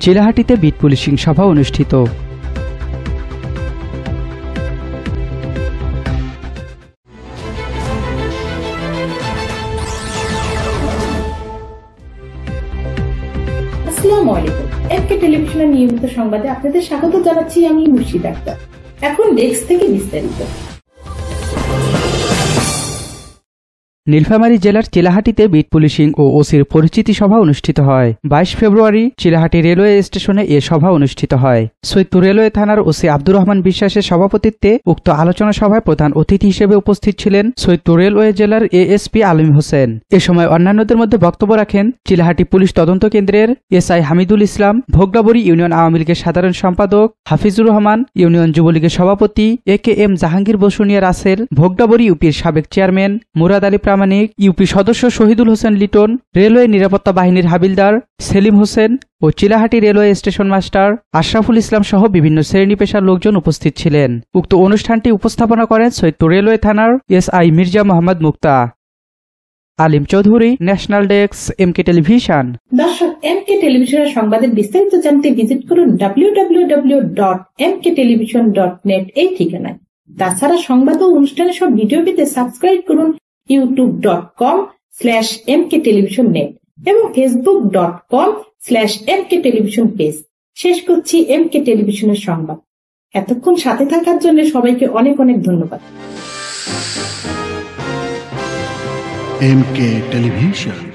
চিলাহাটিতে bit policing সভা অনুষ্ঠিত। টেলিভিশনের নিয়মিত সংবাদে আপনাদের স্বাগত জানাচ্ছি আমি মুর্শিদ আক্তার। এখন ডেস্ক থেকে বিস্তারিত। নীলফামারী জেলার চিলাহাটিতে বিট পুলিশিং ও ওসির পরিচিতি সভা অনুষ্ঠিত হয়। বাইশ ফেব্রুয়ারি চিলাহাটি রেলওয়ে স্টেশনে এ সভা অনুষ্ঠিত হয়। সৈয়দপুর রেলওয়ে থানার ওসি আব্দুর রহমান বিশ্বাসের সভাপতিত্বে উক্ত আলোচনা সভায় প্রধান অতিথি হিসেবে উপস্থিত ছিলেন সৈয়দপুর রেলওয়ে জেলার এএসপি আলম হোসেন। এ সময় অন্যান্যদের মধ্যে বক্তব্য রাখেন চিলাহাটি পুলিশ তদন্ত কেন্দ্রের এসআই হামিদুল ইসলাম ভোগরাবরী ইউনিয়ন আওয়ামী লীগের সাধারণ সম্পাদক হাফিজুর রহমান, ইউনিয়ন যুবলীগের সভাপতি A K M Jahangir Basunia Russell Bhograbari ইউপির সাবেক চেয়ারম্যান মুরাদ আলী প্রামাণিক ইউপি সদস্য শহীদুল হোসেন লিটন, রেলওয়ে নিরাপত্তা বাহিনীর হাবিলদার সেলিম হোসেন ও Chilahati railway station master Ashraful Islam সহ বিভিন্ন শ্রেণি পেশার লোকজন উপস্থিত ছিলেন। উক্ত অনুষ্ঠানটি উপস্থাপনা করেন সৈয়দপুর রেলওয়ে থানার SI Mirza Mohammad Mukta. Alim Chowdhury, national desk, MK television. দর্শক, এমকে টেলিভিশনের সংবাদের বিস্তারিত জানতে ভিজিট করুন নেট এই ঠিকানায়। তাছাড়া সংবাদ ও অনুষ্ঠানের সব ভিডিও পেতে সাবস্ক্রাইব করুন YouTube dot com slash M K television net এবং Facebook dot com slash M K television page শেষ করছি এম কে টেলিভিশনের সংবাদ। এতক্ষণ সাথে থাকার জন্য সবাইকে অনেক অনেক ধন্যবাদ। M K television